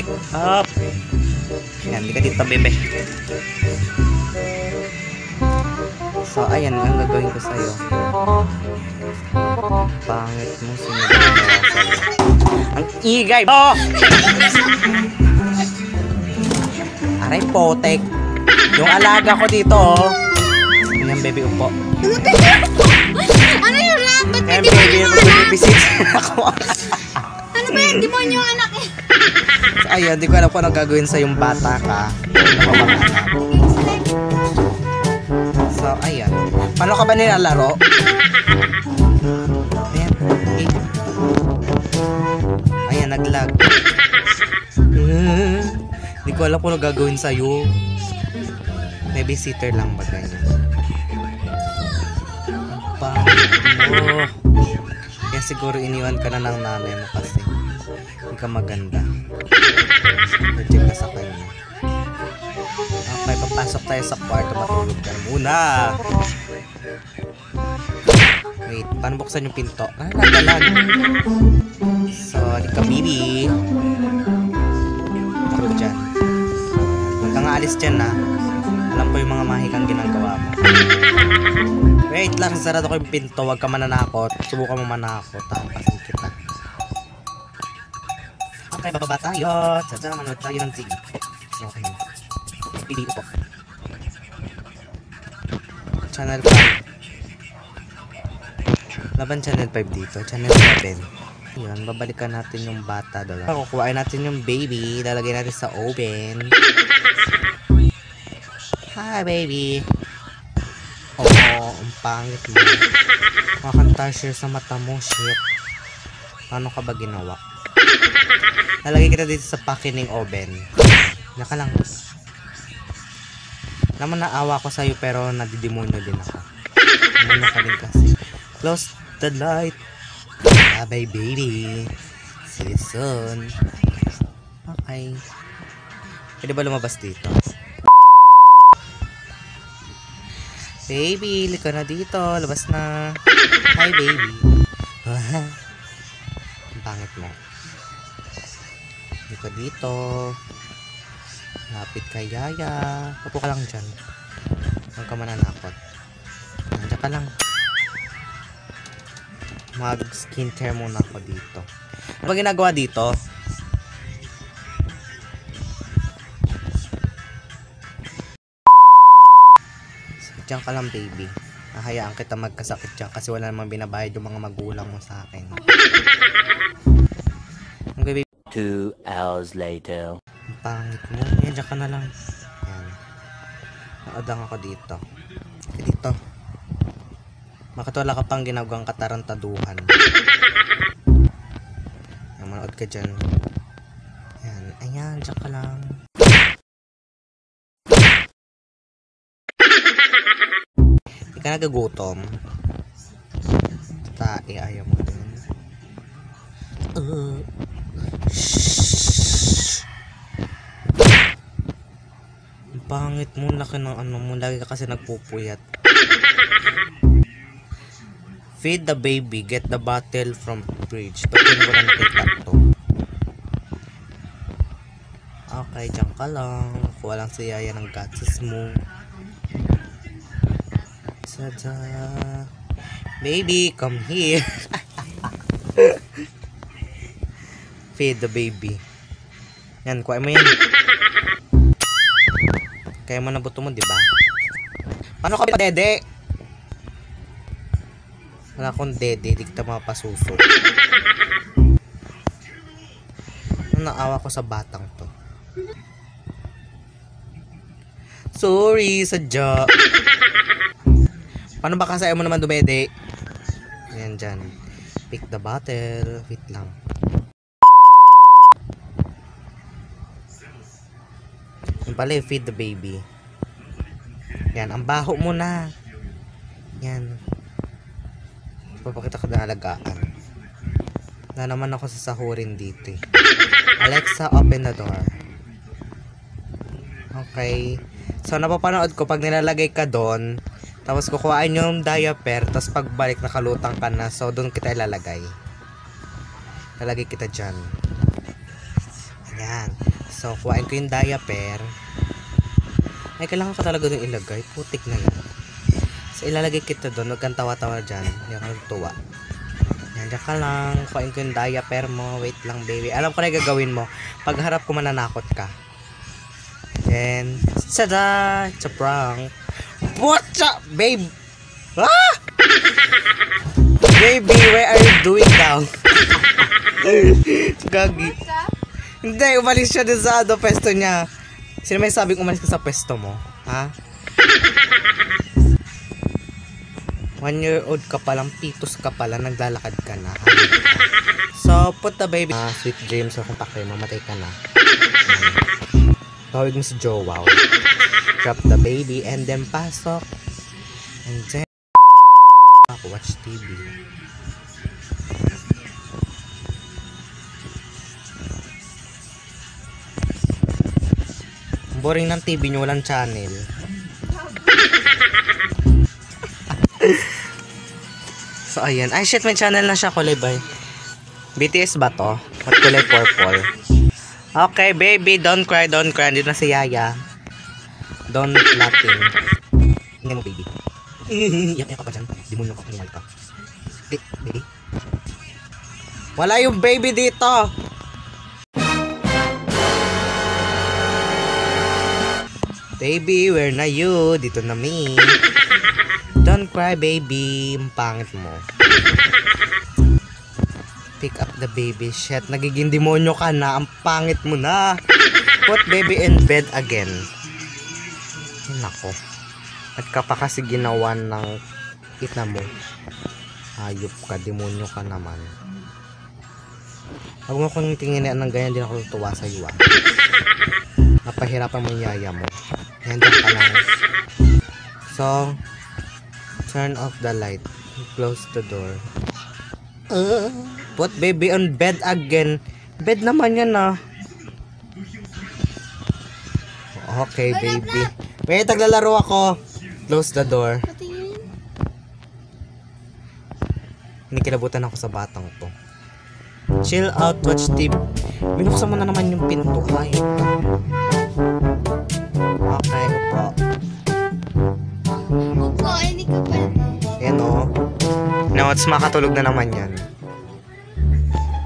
Pick up. Yan, di ka dito, bebe. So, ayan, ang gagawin ko sa'yo. Pangit mo, sinunod mo sa'yo. Ang igay mo! Aray, potek. Yung alaga ko dito, oh. Yan, baby, upo. ano yung rap? Ba't may Yan, demonyo baby, yung anak? magbibisit ako. Ano ba yung demonyo yung anak eh? So, ayun, di ko alam kung ano gagawin sa yung bata ka. So, ayan. Paano ka ba nilalaro? Ayan. Okay. Ayan, naglag. Hmm. Di ko alam kung ano gagawin sa'yo. Maybe sitter lang ba ganyan? Ang pangit mo. Kaya siguro iniwan ka na ng nanay mo kasi. Hindi ka maganda. Reject ka sa kanya. Okay, papasok tayo sa kwarto. Matulog na muna. Wait, paano buksan yung pinto? Ah, nagalag. So, di ka, baby. Tulog dyan. Huwag kang aalis dyan, ha. Alam ko yung mga mahikang ginagawa mo. Wait lang, sarado ko yung pinto. Huwag ka mananakot. Subukan mo manakot. Tapasin kita. Okay, bababa tayo. Tadya, manood tayo ng TV. Okay. Pili ko po. Channel 5. Laban channel 5 dito. Channel 7. Yun, babalikan natin yung bata doon. Kukuhain natin yung baby. Lalagay natin sa oven. Hi, baby. Oo, ang pangit mo. Makantasher sa mata mo, shit. Paano ka ba ginawa? Lalagay kita dito sa pakining oven. Naka lang. Naman naawa ko sa'yo pero nadidemonyo din ako. Demonyo ka din kasi. Close the light. Bye baby. See you soon. Okay. Pwede ba lumabas dito? Baby, lika na dito. Labas na. Hi, baby. Dito dito. Lapit kay Yaya. Upo ka lang dyan. Huwag ka mananakot. Nandiyan ka lang. Mag skincare muna ako dito. Ano ba ginagawa dito? Diyan ka lang baby. Nahayaan kita magkasakit dyan kasi wala namang binabayad yung mga magulang mo sa akin. Two hours later. Ang pangit mo. Yan, dyan ka na lang. Yan. Naadang ako dito. Kasi dito. Bakit wala ka pang ginagawang katarantaduhan? Yan, manood ka dyan. Yan. Ayan, dyan ka lang. Hindi ka nagagutom. Tae, ayaw mo din. Uh, Shhh. Ang pangit mo, laki ng ano mo, lagi ka kasi nagpupuyat. Feed the baby, get the bottle from fridge. Yun ko na nakita? Okay, dyan ka lang. Kuha lang si Yaya ng gatas mo. Sada. Baby, come here. Feed the baby. Yan, kuha mo yan. Kaya mo na buto mo, di ba? Paano ka ba, dede? Wala akong dede, di kita mapasuso. Ano naawa ko sa batang to? Sorry, sadya. Paano ba kasaya mo naman dumede? Ayan dyan. Pick the bottle. Wait lang. Yung pala yung feed the baby. Yan, ang baho mo na. Yan. Papakita ko na alagaan. Na naman ako sa sahurin dito eh. Alexa, open the door. Okay. So, napapanood ko, pag nilalagay ka doon, tapos kukuhaan yung diaper, tapos pagbalik, nakalutang ka na. So, doon kita ilalagay. Lalagay kita dyan. Ayan. So, kuhain ko yung diaper. Ay, kailangan ka talaga doon ilagay. Putik na yan. So, ilalagay kita doon. Huwag kang tawa-tawa dyan. Hindi ka tuwa. Yan, dyan ka lang. Kuhain ko yung diaper mo. Wait lang, baby. Alam ko na yung gagawin mo. Pagharap ko, mananakot ka. Then, tada! It's a prank. What's up, babe? Ah! Baby, where are you doing now? Gagi. Hindi, umalis siya din sa ano, pesto niya. Sino may sabing umalis ka sa pesto mo? Ha? One year old ka palang, pitos ka pala, naglalakad ka na. So, put the baby. Ah, sweet dreams o kung pakay, mamatay ka na. Tawag mo si Jowaw. Drop the baby and then pasok. And then, watch TV. Boring ng TV nyo, walang channel. so, ayan. Ay, shit, may channel na siya, kulay ba? BTS ba to? At kulay purple. Okay, baby, don't cry, don't cry. Andito na si Yaya. Don't laughing. Hindi mo, baby. Iyak-iyak ka pa dyan. Demonyo ka, kanyal ka. Baby. Wala yung baby dito! Baby, where na you? Dito na me. Don't cry, baby. Ang pangit mo. Pick up the baby. Shit, nagiging demonyo ka na. Ang pangit mo na. Put baby in bed again. Nako. At ka pa kasi ginawa ng ita mo. Hayop ka, demonyo ka naman. Huwag mo kong tingin ng ganyan, din ako tutuwa sa iyo ah. Napahirapan mo yung yaya mo. Yan dyan ka lang. So, turn off the light. Close the door. Uh, put baby on bed again. Bed naman yan ah. Okay, baby. Wait, taglalaro ako. Close the door. Patingin. Kinikilabutan ako sa batang to. Chill out, watch TV. Binuksan mo na naman yung pinto. Ay. Upo. Upo, hindi ka pala. Yan o. Now, it's makatulog na naman yan.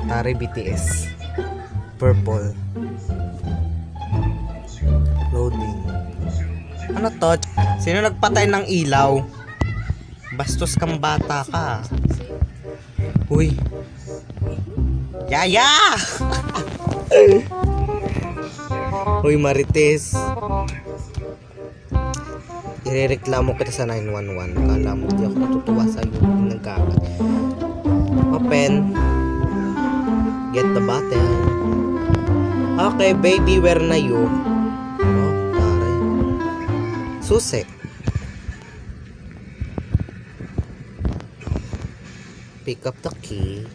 Tari BTS. Purple. Loading. Ano to? Sino nagpatay ng ilaw? Bastos kang bata ka. Uy. Yaya! Uy, Marites. Irereklamo kita sa 911. Kala mo, di ako natutuwa sa iyo. Nagkakat. Open. Get the bottle. Okay, baby, where na you? Oh, tare. Susi. Pick up the key.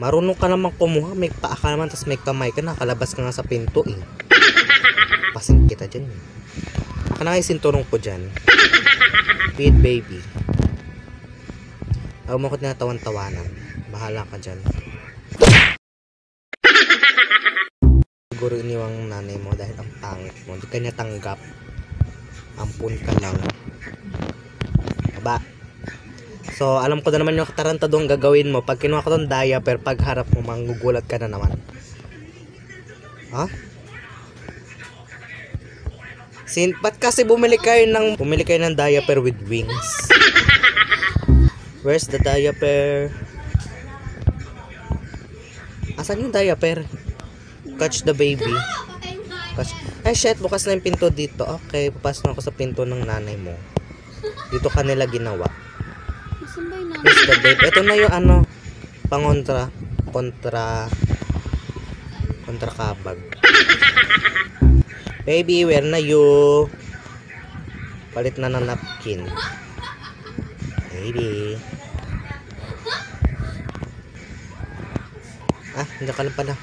Marunong ka naman kumuha. May paa ka naman, tapos may kamay ka. Nakalabas ka nga sa pinto eh. Pasing kita dyan eh. Kanang yung sinturong ko dyan. Feed baby. Huwag mo ko tinatawan-tawanan. Bahala ka dyan. Siguro iniwang nanay mo dahil ang pangit mo. Hindi ka niya tanggap. Ampun ka lang. Aba. So, alam ko na naman yung katarantadong gagawin mo. Pag kinuha ko tong diaper, pag harap mo, mangugulat ka na naman. Ha? Sin, ba't kasi bumili kayo ng bumili kayo ng diaper with wings? Where's the diaper? Asan yung diaper? Catch the baby. Catch. Ay shit, bukas na yung pinto dito. Okay, papasok ako sa pinto ng nanay mo. Dito kanila ginawa. Where's the baby? Ito na yung ano, pangontra, kontra, kontra kabag. Baby, where na you? Palit na ng napkin. Baby. Ah, hindi ka lang pala.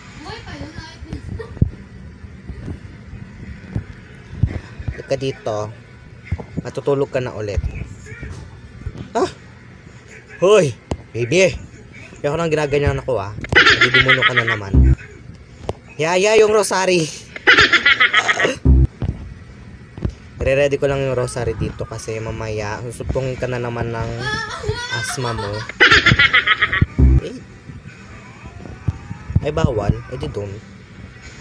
Halika dito. Matutulog ka na ulit. Ah! Hoy! Baby! Kaya ko nang ginaganyan ako ah. Nadidimuno ka na naman. Yaya yung rosary. Re-ready ko lang yung rosary dito kasi mamaya susupungin ka na naman ng asma mo. Eh. Ay bawal. Eh di doon.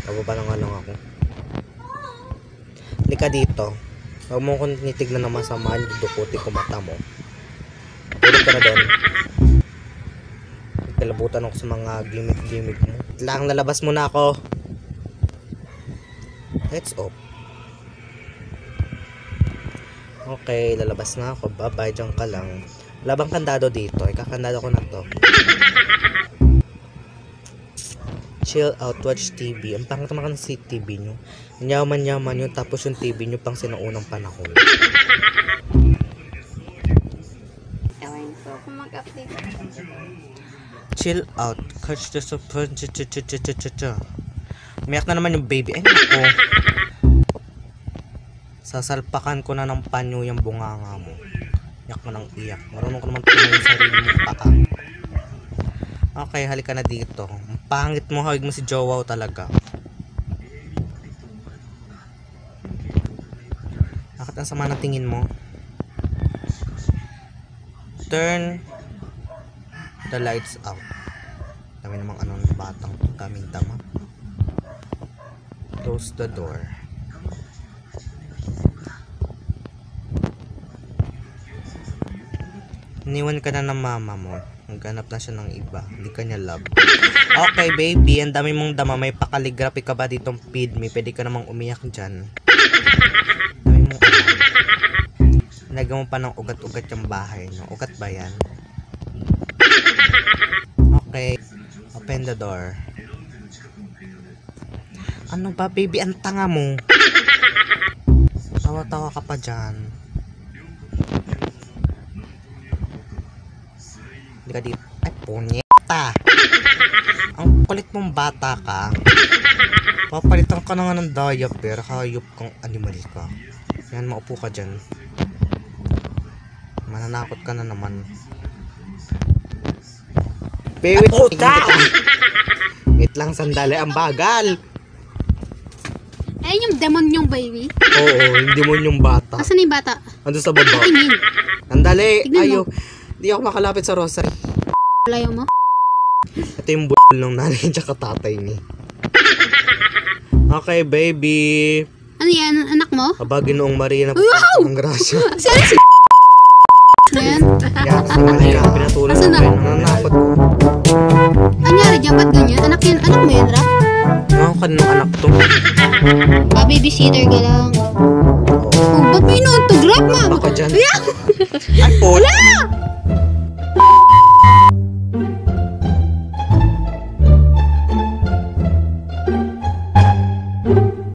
Pababa na nga lang ako. Lika dito. Huwag mo kong tinitignan na masama yung duputi ko mata mo. Tulog ka na doon. Kalabutan ako sa mga gimmick-gimmick mo. Lang lalabas muna ako. Let's up. Okay, lalabas na ako. Bye-bye, dyan ka lang. Labang kandado dito. Ikakandado ko na to. Chill out, watch TV. Ang pangit naman si TV nyo. Yaman-yaman yun, tapos yung TV nyo pang sinaunang panahon. Chill out. Catch the support. Umiyak na naman yung baby. Ay, nako. Sasalpakan ko na ng panyo yung bunganga mo. Iyak mo ng iyak. Marunong ko naman tumayo yung sarili mo paa. Okay, halika na dito. Ang pangit mo, hawig mo si Jowaw talaga. Bakit ang sama ng tingin mo? Turn the lights out. Dami namang ano ng batang daming dama. Close the door. Iniwan ka na ng mama mo. Naghanap na siya ng iba. Hindi ka niya love. Okay, baby. Ang dami mong dama. May pakaligraphy ka ba ditong feed me? Pwede ka namang umiyak dyan. Dami mo pa ng ugat-ugat yung bahay. No? Ugat ba yan? Okay. Open the door. Ano ba, baby? Ang tanga mo. Tawa-tawa ka pa dyan. Hindi ka dito. Ay, punyeta. Ang kulit mong bata ka. Papalitan ka na nga ng diaper. Hayop kang animal ka. Yan, maupo ka dyan. Mananakot ka na naman. Baby, puta! Wait lang, sandali. Ang bagal. Ayun yung demon yung baby. Oo, hindi mo yung bata. Asan yung bata? Ando sa baba. Tingin. Sandali. Tignan mo. Hindi ako makalapit sa rosary. Layo mo. Ito yung bul ng nanay tsaka tatay ni. Okay, baby. Ano yan? Anak mo? Kabagi noong Maria na Wow! ng grasya. Saan si Yan. Ka. Pinatulog ko kayo. Nananakot ko. Anyari dyan? Ba't ganyan? Anak yan? Anak mo yan, Ra? Ano ka ng anak to? Ah, babysitter ka lang. Oh, ba't may no-autograph, ma'am? Baka dyan. Ay, puta.